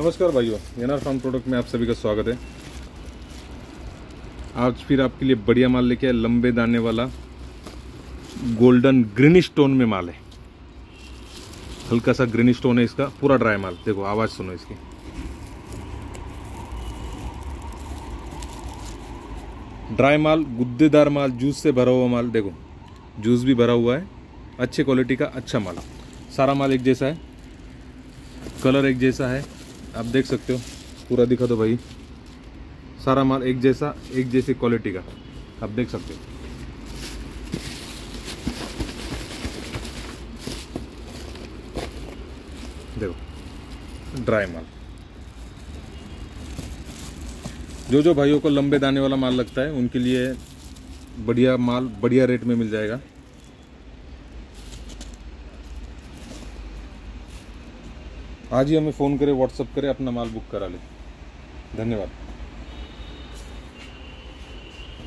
नमस्कार भाइयों NR farm product में आप सभी का स्वागत है। आज फिर आपके लिए बढ़िया माल लेके आए, लंबे दाने वाला गोल्डन ग्रीनिश स्टोन में माल है। हल्का सा ग्रीनिश स्टोन है इसका, पूरा ड्राई माल। देखो, आवाज़ सुनो इसकी। ड्राई माल, गुद्देदार माल जूस से भरा हुआ माल, देखो जूस भी भरा हुआ है। अच्छे क्वालिटी का अच्छा माल। सारा माल एक जैसा है कलर एक जैसा है। आप देख सकते हो, पूरा दिखा दो भाई। सारा माल एक जैसा, एक जैसी क्वालिटी का। आप देख सकते हो। देखो ड्राई माल। जो जो भाइयों को लंबे दाने वाला माल लगता है, उनके लिए बढ़िया माल, बढ़िया रेट में मिल जाएगा। आज ही हमें फ़ोन करें व्हाट्सअप करें अपना माल बुक करा लें। धन्यवाद।